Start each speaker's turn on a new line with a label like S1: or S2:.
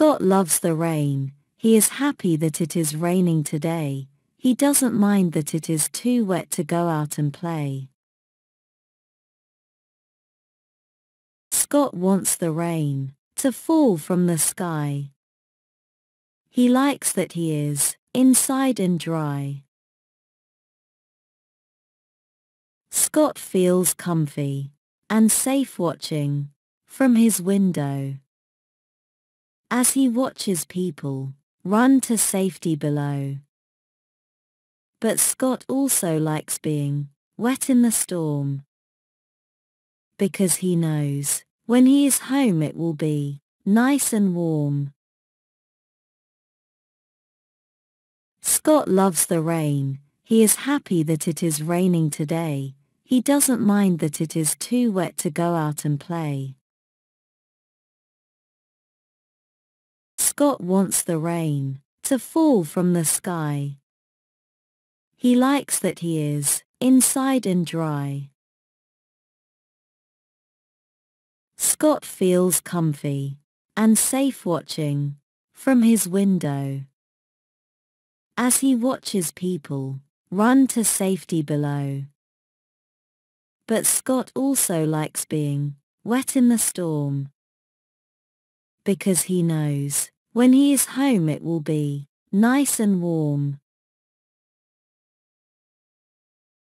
S1: Scott loves the rain, he is happy that it is raining today, he doesn't mind that it is too wet to go out and play. Scott wants the rain to fall from the sky. He likes that he is inside and dry. Scott feels comfy and safe watching from his window. As he watches people run to safety below. But Scott also likes being wet in the storm. Because he knows when he is home it will be nice and warm. Scott loves the rain, he is happy that it is raining today, he doesn't mind that it is too wet to go out and play. Scott wants the rain to fall from the sky. He likes that he is inside and dry. Scott feels comfy and safe watching from his window. As he watches people run to safety below. But Scott also likes being wet in the storm. Because he knows when he is home it will be nice and warm.